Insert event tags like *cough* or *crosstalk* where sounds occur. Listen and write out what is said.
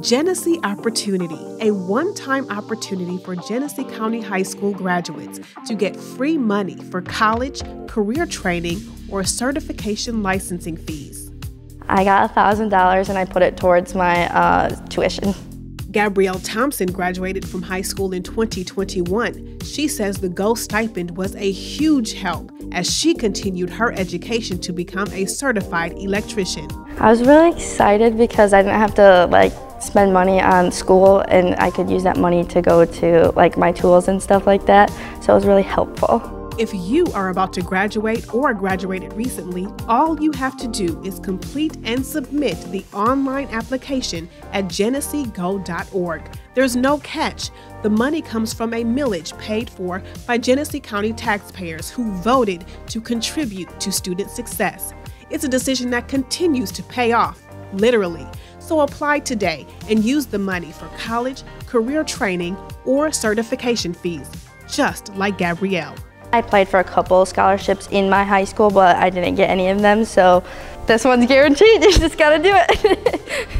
Genesee Opportunity, a one time opportunity for Genesee County High School graduates to get free money for college, career training, or certification licensing fees. I got $1,000 and I put it towards my uh, tuition. Gabrielle Thompson graduated from high school in 2021. She says the GO stipend was a huge help as she continued her education to become a certified electrician. I was really excited because I didn't have to like spend money on school and I could use that money to go to like my tools and stuff like that. So it was really helpful. If you are about to graduate or graduated recently, all you have to do is complete and submit the online application at geneseego.org. There's no catch. The money comes from a millage paid for by Genesee County taxpayers who voted to contribute to student success. It's a decision that continues to pay off, literally. So apply today and use the money for college, career training, or certification fees, just like Gabrielle. I applied for a couple scholarships in my high school, but I didn't get any of them, so this one's guaranteed. *laughs* You just gotta do it. *laughs*